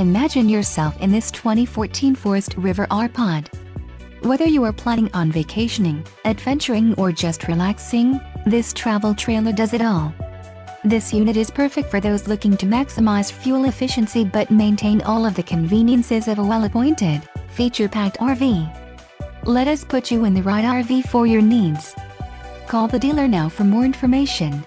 Imagine yourself in this 2014 Forest River R-Pod. Whether you are planning on vacationing, adventuring or just relaxing, this travel trailer does it all. This unit is perfect for those looking to maximize fuel efficiency but maintain all of the conveniences of a well-appointed, feature-packed RV. Let us put you in the right RV for your needs. Call the dealer now for more information.